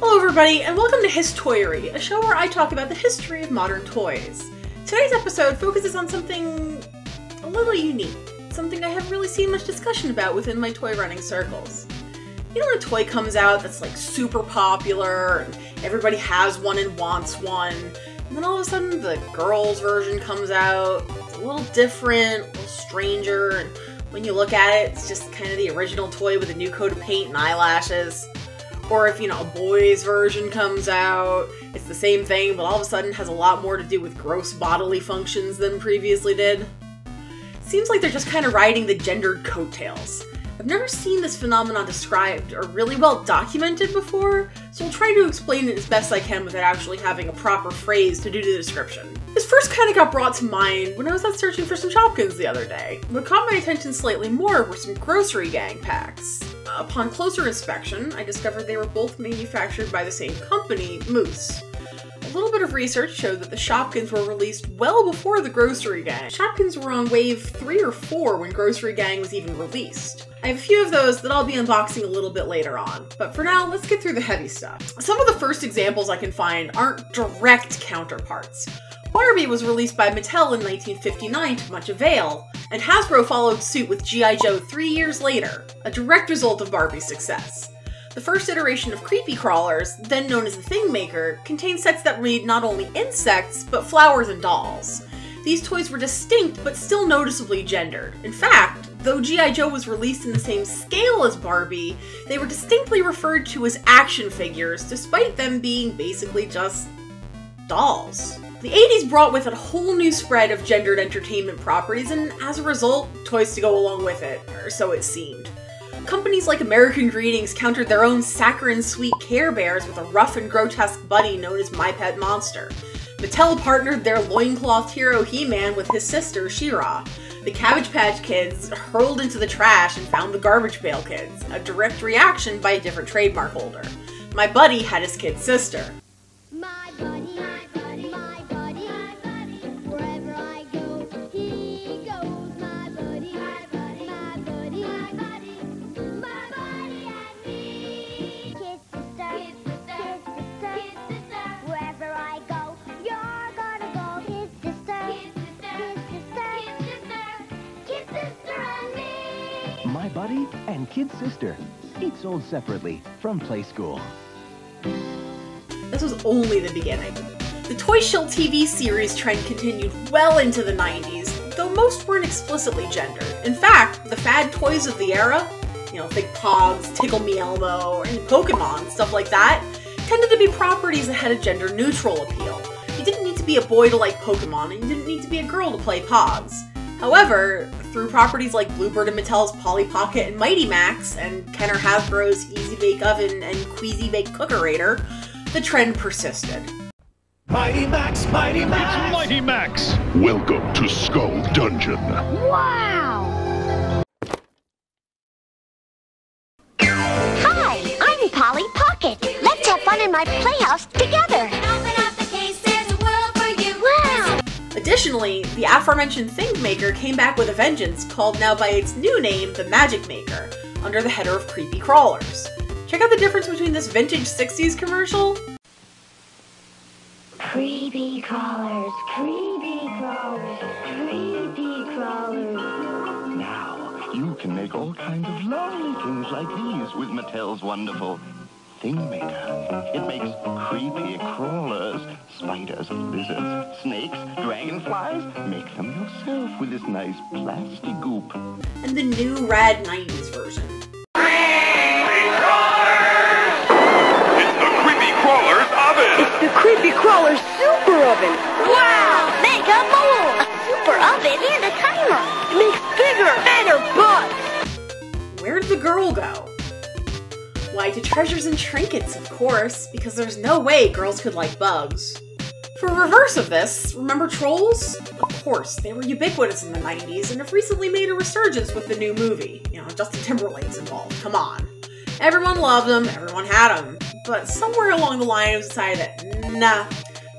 Hello everybody, and welcome to HisTOYry, a show where I talk about the history of modern toys. Today's episode focuses on something a little unique, something I haven't really seen much discussion about within my toy running circles. You know when a toy comes out that's like super popular, and everybody has one and wants one, and then all of a sudden the girls' version comes out, a little different, a little stranger, and when you look at it, it's just kind of the original toy with a new coat of paint and eyelashes. Or if, you know, a boy's version comes out, it's the same thing, but all of a sudden has a lot more to do with gross bodily functions than previously did. Seems like they're just kind of riding the gendered coattails. I've never seen this phenomenon described or really well documented before, so I'll try to explain it as best I can without actually having a proper phrase to do the description. First kind of got brought to mind when I was out searching for some Shopkins the other day. What caught my attention slightly more were some Grossery Gang packs. Upon closer inspection, I discovered they were both manufactured by the same company, Moose. A little bit of research showed that the Shopkins were released well before the Grossery Gang. Shopkins were on wave 3 or 4 when Grossery Gang was even released. I have a few of those that I'll be unboxing a little bit later on, but for now, let's get through the heavy stuff. Some of the first examples I can find aren't direct counterparts. Barbie was released by Mattel in 1959 to much avail, and Hasbro followed suit with G.I. Joe three years later, a direct result of Barbie's success. The first iteration of Creepy Crawlers, then known as the Thing Maker, contained sets that read not only insects, but flowers and dolls. These toys were distinct, but still noticeably gendered. In fact, though G.I. Joe was released in the same scale as Barbie, they were distinctly referred to as action figures, despite them being basically just dolls. The 80s brought with it a whole new spread of gendered entertainment properties, and as a result, toys to go along with it, or so it seemed. Companies like American Greetings countered their own saccharine sweet Care Bears with a rough and grotesque buddy known as My Pet Monster. Mattel partnered their loincloth hero He-Man with his sister She-Ra. The Cabbage Patch Kids hurled into the trash and found the Garbage Pail Kids, a direct reaction by a different trademark holder. My buddy had his kid sister. Buddy and Kid Sister. Each sold separately from Playskool. This was only the beginning. The Toy Shill TV series trend continued well into the 90s, though most weren't explicitly gendered. In fact, the fad toys of the era, you know, think Pogs, Tickle Me Elmo, and Pokemon, stuff like that, tended to be properties that had a gender neutral appeal. You didn't need to be a boy to like Pokemon, and you didn't need to be a girl to play Pogs. However, through properties like Bluebird and Mattel's Polly Pocket and Mighty Max, and Kenner Hasbro's Easy Bake Oven and Queasy Bake Cookerator, the trend persisted. Mighty Max, Mighty Max. It's Mighty Max. Welcome to Skull Dungeon. Wow! Hi, I'm Polly Pocket. Let's have fun in my playhouse Additionally, the aforementioned Thing Maker came back with a vengeance called now by its new name, the Magic Maker, under the header of Creepy Crawlers. Check out the difference between this vintage 60s commercial Creepy crawlers, creepy crawlers, creepy crawlers. Now, you can make all kinds of lovely things like these with Mattel's wonderful Thing Maker. It makes creepy crawlers, spiders, lizards, snakes, dragonflies. Make them yourself with this nice plastic goop. and the new rad 90s version. It's the Creepy Crawlers Oven! The Creepy Crawler Super Oven Wow! Make a mold! A super oven and a timer! makes bigger, better butts. Where'd the girl go? Why, to treasures and trinkets, of course, because there's no way girls could like bugs. For reverse of this, remember trolls? Of course, they were ubiquitous in the 90s and have recently made a resurgence with the new movie. You know, Justin Timberlake's involved, come on. Everyone loved them, everyone had them, but somewhere along the line it was decided that, nah,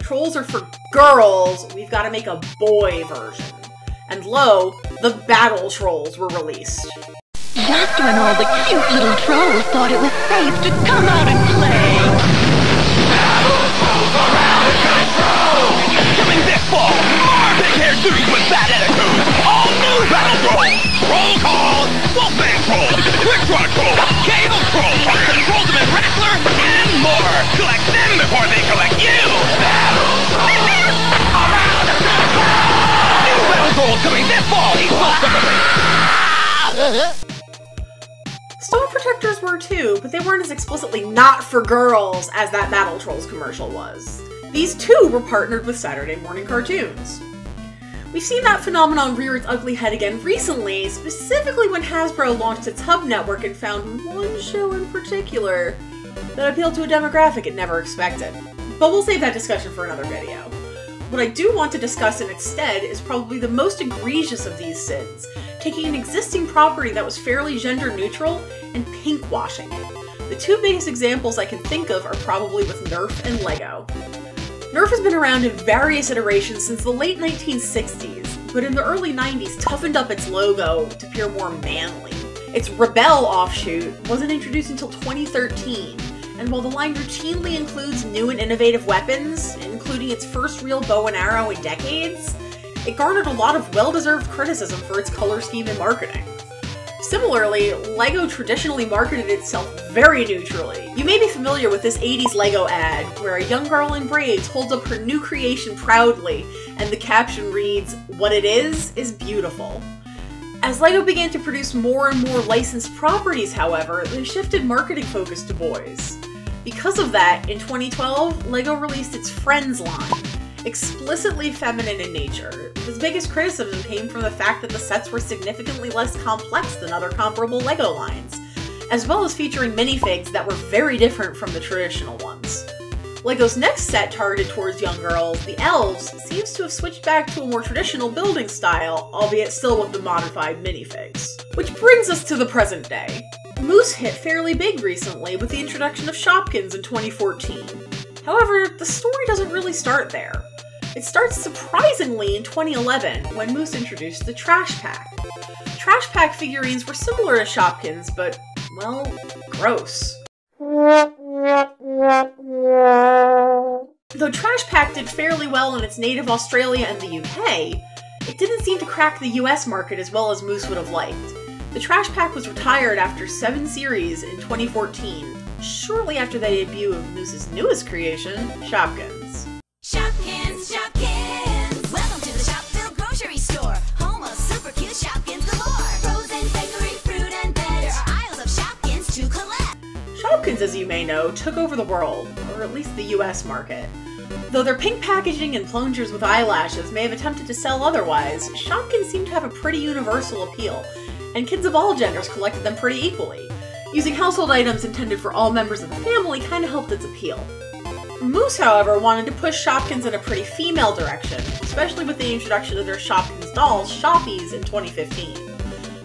trolls are for girls, we've gotta make a boy version. And lo, the Battle Trolls were released. Just when all the cute little trolls thought it was safe to come out and play. Big-haired with. All new battle trolls. Roll call, Wolfman troll, troll, Cable troll, wrestler, and more. Collect them before they collect you. Battle trolls around the. New battle coming this fall. Exclusively. Stone Protectors were too, but they weren't as explicitly not for girls as that Battle Trolls commercial was. These two were partnered with Saturday morning cartoons. We've seen that phenomenon rear its ugly head again recently, specifically when Hasbro launched its Hub network and found one show in particular that appealed to a demographic it never expected. But we'll save that discussion for another video. What I do want to discuss in its stead is probably the most egregious of these sins, taking an existing property that was fairly gender neutral and pinkwashing it. The two biggest examples I can think of are probably with Nerf and LEGO. Nerf has been around in various iterations since the late 1960s, but in the early 90s toughened up its logo to appear more manly. Its Rebelle offshoot wasn't introduced until 2013, and while the line routinely includes new and innovative weapons, including its first real bow and arrow in decades, it garnered a lot of well-deserved criticism for its color scheme and marketing. Similarly, LEGO traditionally marketed itself very neutrally. You may be familiar with this 80s LEGO ad, where a young girl in braids holds up her new creation proudly, and the caption reads, What it is, is beautiful. As LEGO began to produce more and more licensed properties, however, they shifted marketing focus to boys. Because of that, in 2012, LEGO released its Friends line, explicitly feminine in nature. His biggest criticism came from the fact that the sets were significantly less complex than other comparable LEGO lines, as well as featuring minifigs that were very different from the traditional ones. LEGO's next set targeted towards young girls, the Elves, seems to have switched back to a more traditional building style, albeit still with the modified minifigs. Which brings us to the present day. Moose hit fairly big recently with the introduction of Shopkins in 2014. However, the story doesn't really start there. It starts surprisingly in 2011 when Moose introduced the Trash Pack. Trash Pack figurines were similar to Shopkins, but, well, gross. Though Trash Pack did fairly well in its native Australia and the UK, it didn't seem to crack the US market as well as Moose would have liked. The Trash Pack was retired after seven series in 2014, shortly after the debut of Moose's newest creation, Shopkins. Shopkins, Shopkins. Welcome to the Shopville grocery store. Home of super cute Shopkins galore. Frozen bakery, fruit, and veg. There are aisles of Shopkins to collect. Shopkins, as you may know, took over the world, or at least the US market. Though their pink packaging and plungers with eyelashes may have attempted to sell otherwise, Shopkins seemed to have a pretty universal appeal, and kids of all genders collected them pretty equally. Using household items intended for all members of the family kind of helped its appeal. Moose, however, wanted to push Shopkins in a pretty female direction, especially with the introduction of their Shopkins dolls, Shoppies, in 2015.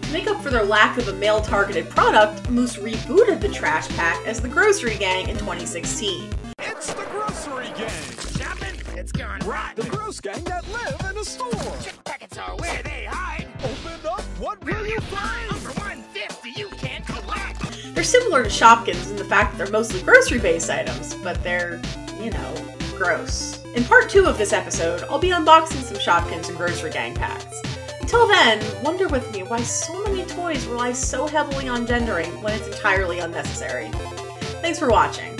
To make up for their lack of a male targeted product, Moose rebooted the Trash Pack as the Grossery Gang in 2016. It's the Grossery Gang. Shopping, it's gone right. The gross gang that live in a store. Packets are where they hide. Open up, what will you find? Similar to Shopkins in the fact that they're mostly grocery based items, but they're, you know, gross. In part two of this episode, I'll be unboxing some Shopkins and Grossery Gang packs. Until then, wonder with me why so many toys rely so heavily on gendering when it's entirely unnecessary. Thanks for watching.